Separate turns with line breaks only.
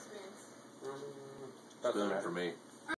restaurant experience?
Mm,
Doesn't
for me.